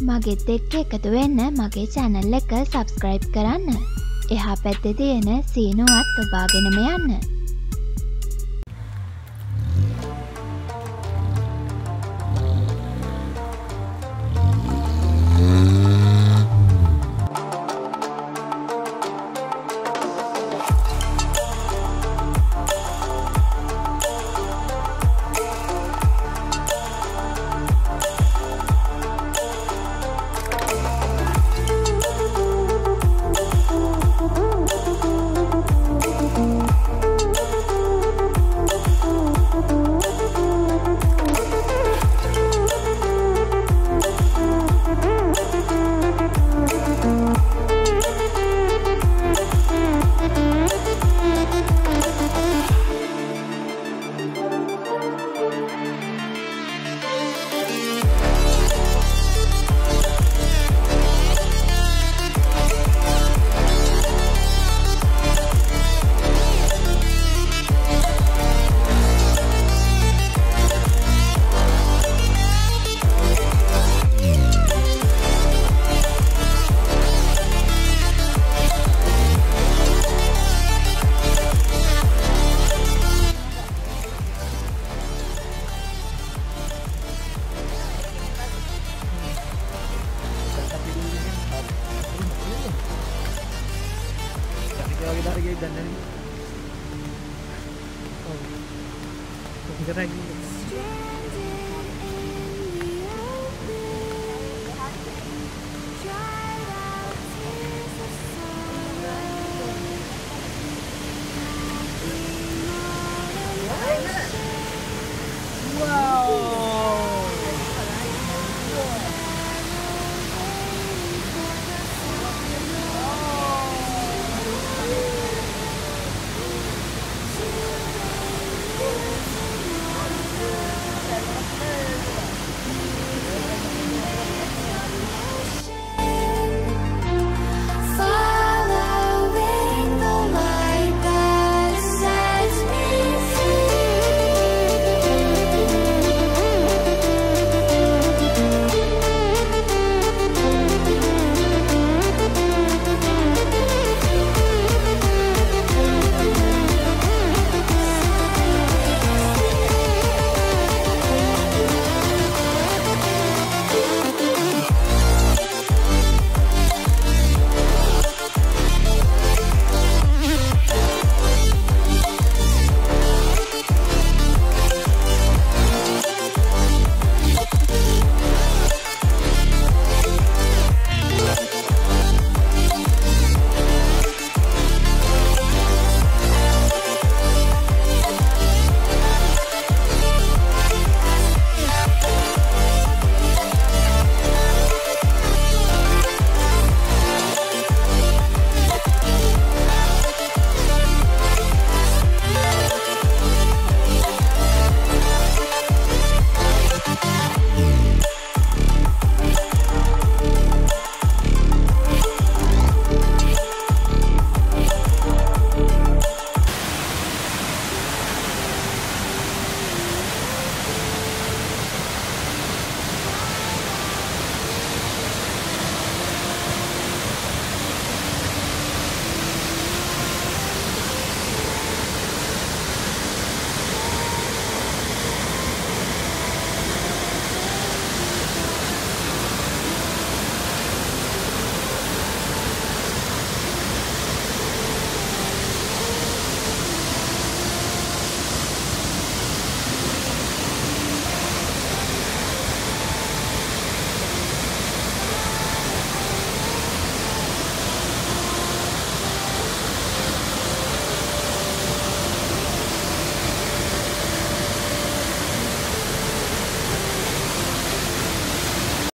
මගෙත් එක්ක එකතු වෙන්න මගේ චැනල් එක සබස්ක්‍රයිබ් කරන්න. එහා පැත්තෙ තියෙන සීනුවත් ඔබාගෙනම යන්න. ഭാഗീദാർ ഗേറ്റ് തന്നെ ഓ ഇതൊക്കെ